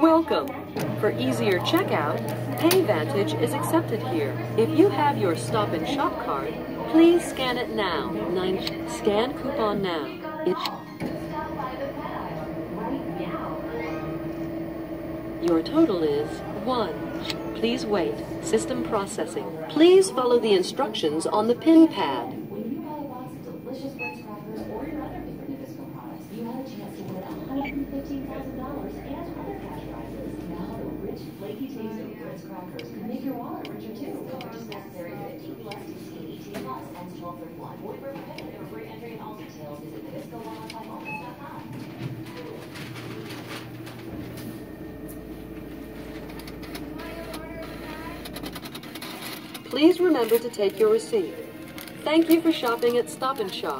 Welcome. For easier checkout, PayVantage is accepted here. If you have your Stop and Shop card, please scan it now. Nine, scan coupon now. It, your total is 1. Please wait. System processing. Please follow the instructions on the pin pad. $115,000 and other cash prizes. Now the rich, flaky taste of Ritz crackers can make your wallet richer too. Purchase necessary at 18 plus TC 18 plus ends 1231. Void where prohibited. For free entry and all details, visit NabiscoOneOnFiveOffice.com. Please remember to take your receipt. Thank you for shopping at Stop and Shop.